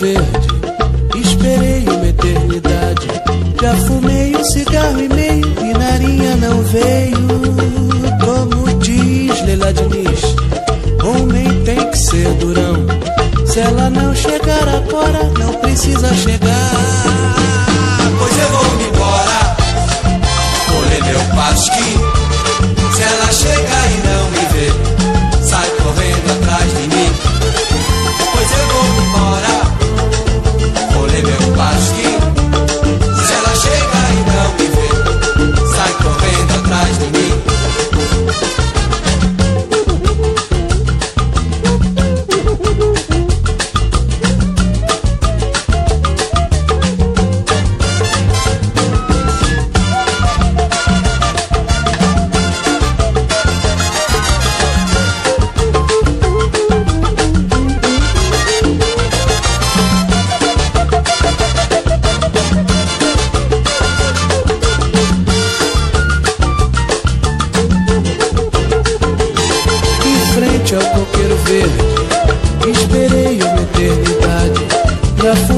verde, esperei uma eternidade. Já fumei um cigarro e meio e narinha não veio. Como diz Leila Diniz, homem tem que ser durão. Se ela não chegar agora, não precisa chegar.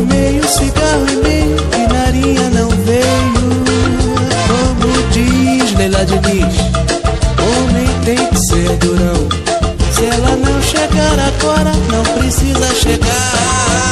Fumei um cigarro e meio e narinha não veio. Como diz Leila Diniz, homem tem que ser durão. Se ela não chegar agora, não precisa chegar.